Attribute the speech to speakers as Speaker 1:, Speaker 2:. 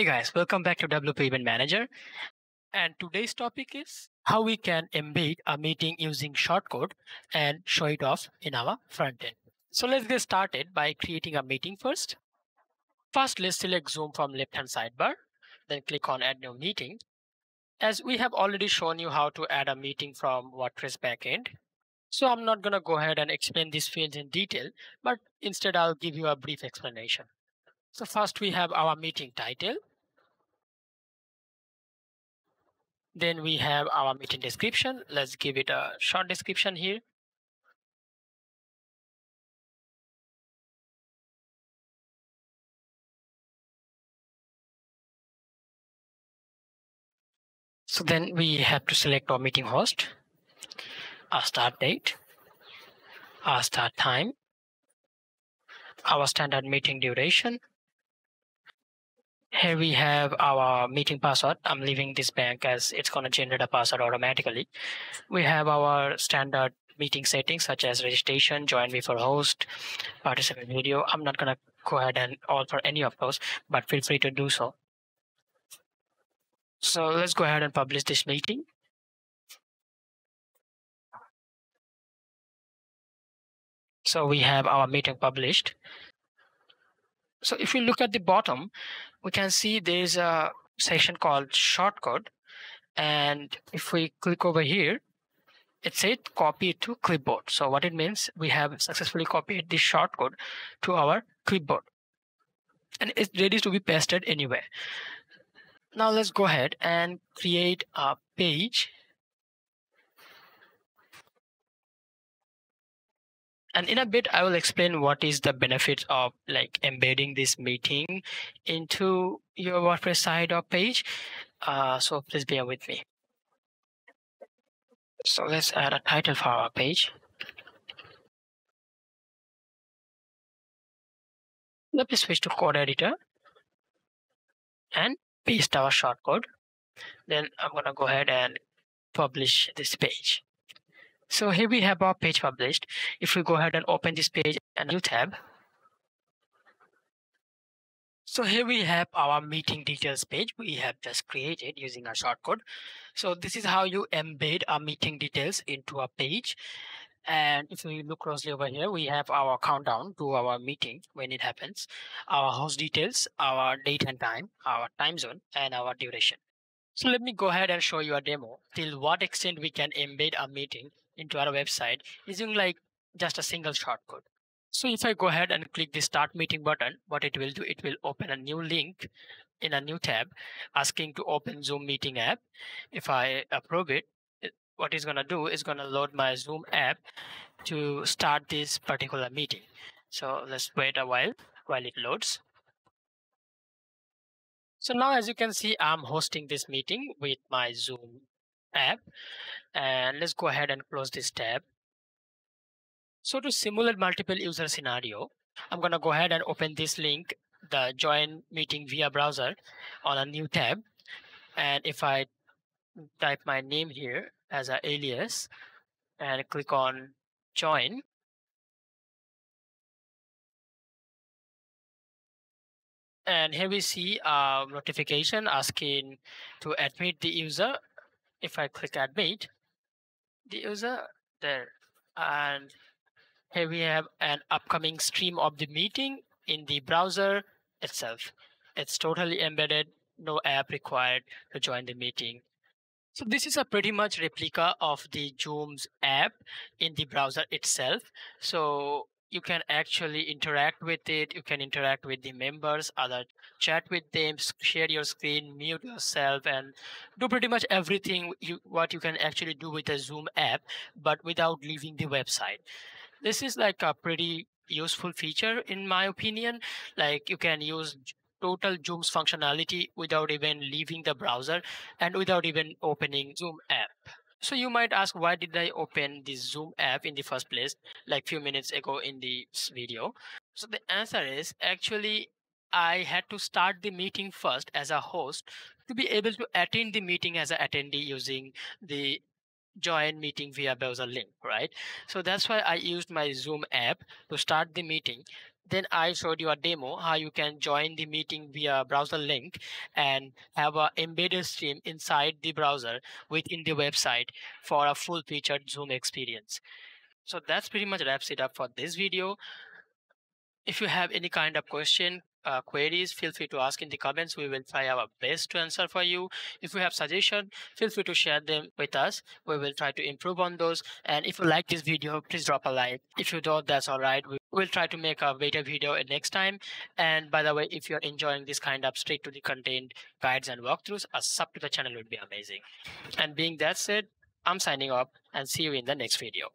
Speaker 1: Hey guys, welcome back to WP Event Manager. And today's topic is how we can embed a meeting using shortcode and show it off in our front end. So let's get started by creating a meeting first. First, let's select Zoom from left-hand sidebar, then click on Add New Meeting. As we have already shown you how to add a meeting from WordPress backend, so I'm not going to go ahead and explain these fields in detail, but instead I'll give you a brief explanation. So first we have our meeting title. Then we have our meeting description. Let's give it a short description here. So then we have to select our meeting host, our start date, our start time, our standard meeting duration. Here we have our meeting password. I'm leaving this blank as it's going to generate a password automatically. We have our standard meeting settings such as registration, join before host, participant video. I'm not going to go ahead and alter any of those, but feel free to do so. So let's go ahead and publish this meeting. So we have our meeting published. So if we look at the bottom, we can see there's a section called shortcode. And if we click over here, it said copy to clipboard. So what it means, we have successfully copied this shortcode to our clipboard. And it's ready to be pasted anywhere. Now let's go ahead and create a page. And in a bit, I will explain what is the benefit of like embedding this meeting into your WordPress site or page. Uh, so please bear with me. So let's add a title for our page. Let me switch to code editor and paste our shortcode. Then I'm going to go ahead and publish this page. So here we have our page published. If we go ahead and open this page and new tab. So here we have our meeting details page we have just created using a shortcode. So this is how you embed our meeting details into a page. And if we look closely over here, we have our countdown to our meeting when it happens, our host details, our date and time, our time zone, and our duration. So let me go ahead and show you a demo till what extent we can embed a meeting into our website using like just a single shortcode. So if I go ahead and click the start meeting button, what it will do, it will open a new link in a new tab asking to open Zoom meeting app. If I approve it, what it's going to do is going to load my Zoom app to start this particular meeting. So let's wait a while while it loads. So now as you can see, I'm hosting this meeting with my Zoom app. And let's go ahead and close this tab. So to simulate multiple user scenario, I'm going to go ahead and open this link, the join meeting via browser on a new tab. And if I type my name here as an alias and click on join. And here we see a notification asking to admit the user. If I click admit the user there, and here we have an upcoming stream of the meeting in the browser itself. It's totally embedded, no app required to join the meeting. So this is a pretty much replica of the Zoom's app in the browser itself. So you can actually interact with it. You can interact with the members, other chat with them, share your screen, mute yourself, and do pretty much everything you, what you can actually do with a Zoom app, but without leaving the website. This is like a pretty useful feature in my opinion. Like you can use total Zoom's functionality without even leaving the browser and without even opening Zoom app. So you might ask, why did I open the Zoom app in the first place, like few minutes ago in the video? So the answer is actually I had to start the meeting first as a host to be able to attend the meeting as an attendee using the join meeting via browser link, right? So that's why I used my Zoom app to start the meeting then I showed you a demo how you can join the meeting via browser link and have a embedded stream inside the browser within the website for a full featured Zoom experience. So that's pretty much wraps it up for this video. If you have any kind of question, uh, queries, feel free to ask in the comments. We will try our best to answer for you. If you have suggestion, feel free to share them with us. We will try to improve on those. And if you like this video, please drop a like. If you don't, that's all right. We will try to make a better video next time. And by the way, if you're enjoying this kind of straight to the content guides and walkthroughs, a sub to the channel would be amazing. And being that said, I'm signing off and see you in the next video.